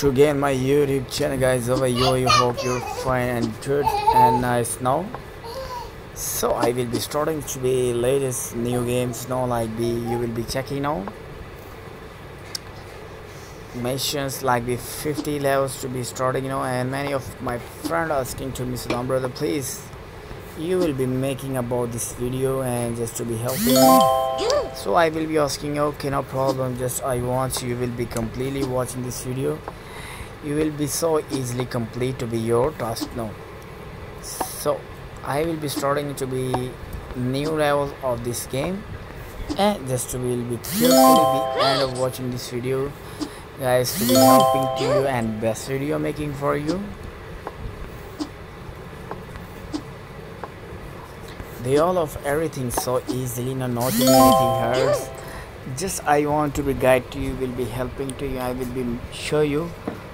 to again my youtube channel guys. Over here you hope you're fine and good and nice now. So i will be starting to be latest new games now like be you will be checking now. Missions like the 50 levels to be starting you know and many of my friend asking to me so brother please you will be making about this video and just to be helping so i will be asking okay no problem. Just i want you will be completely watching this video you will be so easily complete to be your task now. So i will be starting to be new level of this game. And just to will be carefully be end of watching this video guys to be helping to you and best video making for you. They all of everything so easily no not anything hurts. Just i want to be guide to you will be helping to you i will be show you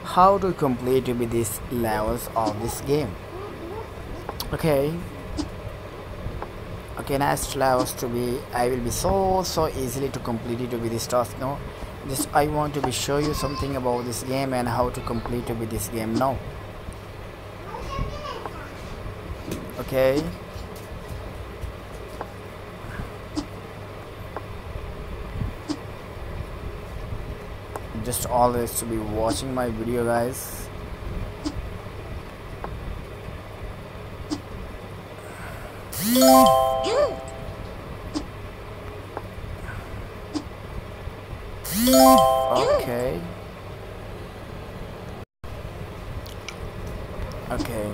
how to complete with these levels of this game. Okay. Okay next levels to be i will be so so easily to complete it with this task now just i want to be show you something about this game and how to complete it with this game now. Okay just always to be watching my video guys. Okay. Okay.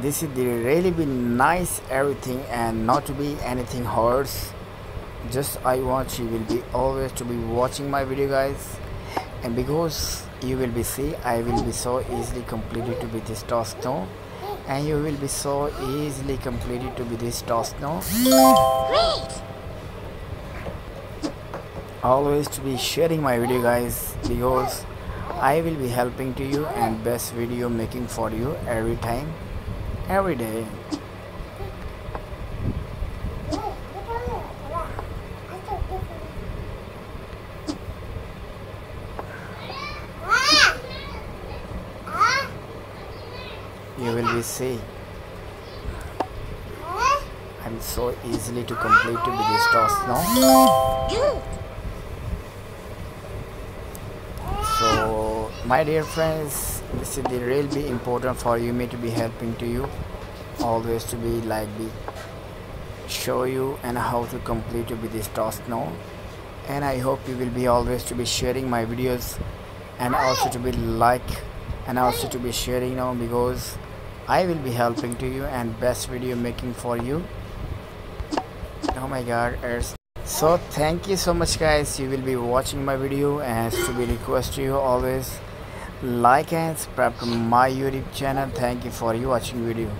This is really be nice everything and not to be anything hurts just i want you will be always to be watching my video guys. And because you will be see i will be so easily completed to be this task now and you will be so easily completed to be this task now always to be sharing my video guys because i will be helping to you and best video making for you every time every day you will be see i'm so easily to complete to be this task now. So my dear friends this is the really important for you me to be helping to you. Always to be like be show you and how to complete to be this task now. And i hope you will be always to be sharing my videos and also to be like and also to be sharing now because i will be helping to you and best video making for you. Oh my god it's so thank you so much guys. You will be watching my video and to be request to you always. Like and subscribe to my youtube channel. Thank you for you watching video